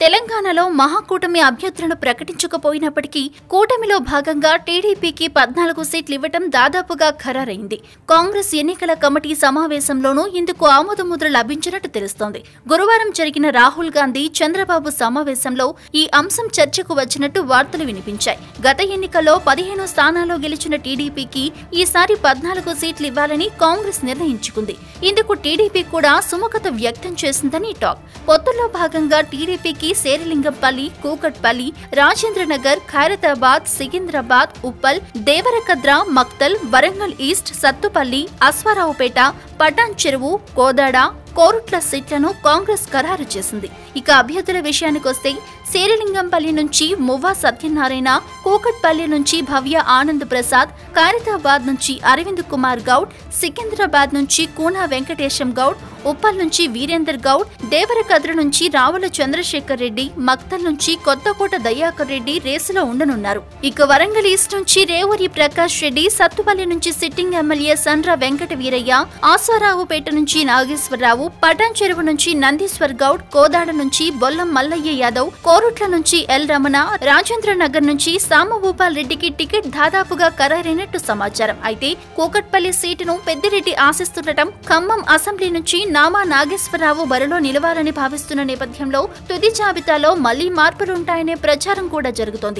తెలంగాణలో మహాకూటమి అభ్యర్థులను ప్రకటించకపోయినప్పటికీ కూటమిలో భాగంగా టీడీపీకి పద్నాలుగు సీట్లు ఇవ్వటం దాదాపుగా ఖరారైంది. కాంగ్రెస్ ఎన్నికల కమిటీ సమావేశంలోనూ ఇందుకు ఆమోదముద్ర లభించినట్టు తెలుస్తోంది. గురువారం జరిగిన రాహుల్ గాంధీ చంద్రబాబు సమావేశంలో ఈ అంశం చర్చకు వచ్చినట్టు వార్తలు వినిపించాయి. గత ఎన్నికల్లో పదిహేను స్థానాల్లో గెలిచిన టీడీపీకి ఈసారి పద్నాలుగు సీట్లు ఇవ్వాలని కాంగ్రెస్ నిర్ణయించుకుంది. ఇందుకు టీడీపీ కూడా సుముఖత వ్యక్తం చేసిందని టాక్. పొత్తుల్లో భాగంగా టీడీపీకి శేరిలింగంపల్లి కూకట్పల్లి రాజేంద్రనగర్ ఖైరతాబాద్ సికింద్రాబాద్ ఉప్పల్ దేవరకద్ర మక్తల్ వరంగల్ ఈస్ట్ సత్తుపల్లి అశ్వారావుపేట పటాన్ చెరువు కోదాడ కోరుట్ల సీట్లను కాంగ్రెస్ ఖరారు చేసింది. ఇక అభ్యర్థుల విషయానికొస్తే శేరిలింగంపల్లి నుంచి మువ్వా సత్యనారాయణ కూకట్పల్లి నుంచి భవ్య ఆనంద్ ప్రసాద్ ఖైరతాబాద్ నుంచి అరవింద్ కుమార్ గౌడ్ సికింద్రాబాద్ నుంచి కూనా వెంకటేశం గౌడ్ ఉప్పల్ నుంచి వీరేందర్ గౌడ్ దేవరకద్ర నుంచి రావుల చంద్రశేఖర్ రెడ్డి మక్తల్ నుంచి కొత్తకోట దయాకర్ రెడ్డి రేసులో ఉండనున్నారు. ఇక వరంగల్ ఈస్ట్ నుంచి రేవూరి ప్రకాష్ రెడ్డి సత్తుపల్లి నుంచి సిట్టింగ్ ఎమ్మెల్యే సండ్ర వెంకట వీరయ్య ఆసారావుపేట నుంచి నాగేశ్వరరావు పటాన్ చెరువు నుంచి నందీశ్వర్ గౌడ్ కోదాడ నుంచి బొల్లం మల్లయ్య యాదవ్ కోరుట్ల నుంచి ఎల్ రమణ రాజేంద్ర నగర్ నుంచి సామభూపాల్ రెడ్డికి టికెట్ దాదాపుగా ఖరారైనట్టు సమాచారం. అయితే కూకట్పల్లి సీటును పెద్దిరెడ్డి ఆశిస్తుండటం ఖమ్మం అసెంబ్లీ నుంచి నామా నాగేశ్వరరావు బరిలో నిలవాలని భావిస్తున్న నేపథ్యంలో తుది జాబితాలో మళ్ళీ మార్పులుంటాయనే ప్రచారం కూడా జరుగుతోంది.